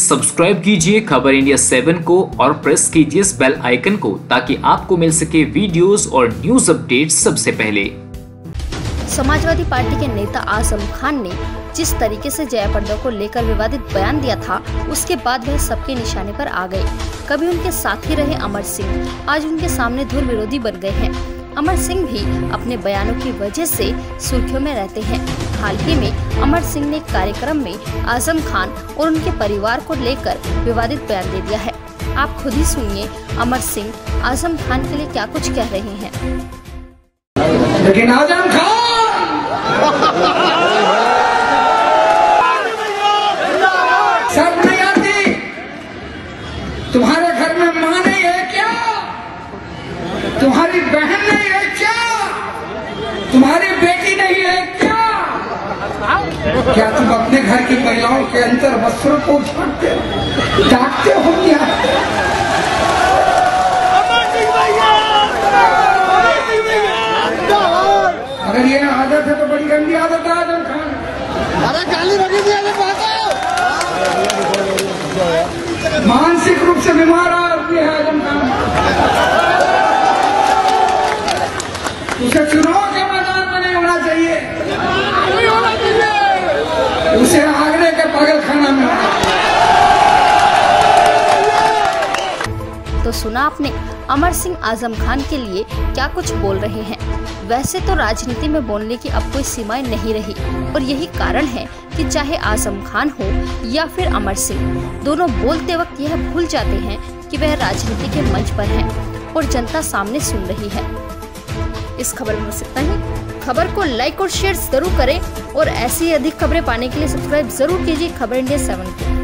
Subscribe कीजिए खबर India seven को और प्रेस कीजिए इस बेल आइकन को ताकि आपको मिल सके वीडियोस और न्यूज़ अपडेट सबसे पहले। समाजवादी पार्टी के नेता आज़म खान ने जिस तरीके से जया प्रदा को लेकर विवादित बयान दिया था, उसके बाद वह सबके निशाने पर आ गए। कभी उनके साथी रहे अमर सिंह, आज उनके सामने धुर विरोधी बन गए हैं। अमर सिंह भी अपने बयानों की वजह से सुर्खियों में रहते हैं। हाल ही में अमर सिंह ने कार्यक्रम में आज़म खान और उनके परिवार को लेकर विवादित बयान दे दिया है। आप खुद ही सुनिए अमर सिंह, आज़म खान के लिए क्या कुछ कह रहे हैं। लेकिन आज़म खान! तुम्हारे घर में माँ नहीं है क्या? तुम्हारी बहन तुम्हारी बेटी नहीं है क्या? क्या तुम अपने घर की महिलाओं के अंतर वस्त्रों को उठाते डांटते हो क्या? अगर ये आदत है तो बड़ी गंदी आदत है आज़म खान। अरे अरे मानसिक रूप से बीमार आदमी है आज़म खान उसे चुनाव के मैदान में नहीं होना चाहिए नहीं होना चाहिए उसे आगरे के में। तो सुना आपने, अमर सिंह आज़म खान के लिए क्या कुछ बोल रहे हैं? वैसे तो राजनीति में बोलने की अब कोई सीमाएँ नहीं रही, और यही कारण है कि चाहे आज़म खान हो या फिर अमर सिंह, दोनों बोलते वक्त यह भूल जाते हैं कि वह राजनीति के मंच पर हैं और जनता सामने सुन रही है। इस खबर में बस इतना ही। खबर को लाइक और शेयर ज़रूर करें और ऐसी अधिक खबरें पाने के लिए सब्सक्राइब ज़रूर कीजिए खबर इंडिया सेवन को